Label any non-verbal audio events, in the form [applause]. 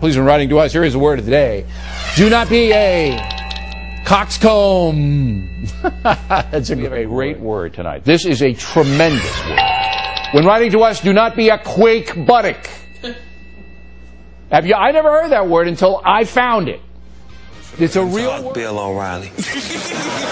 Please, when writing to us, here is the word of the day. Do not be a coxcomb. [laughs] That's a a great, great word. word tonight. This is a tremendous word. When writing to us, do not be a quake buttock. Have you? I never heard that word until I found it. It's a real word. Bill O'Reilly. [laughs]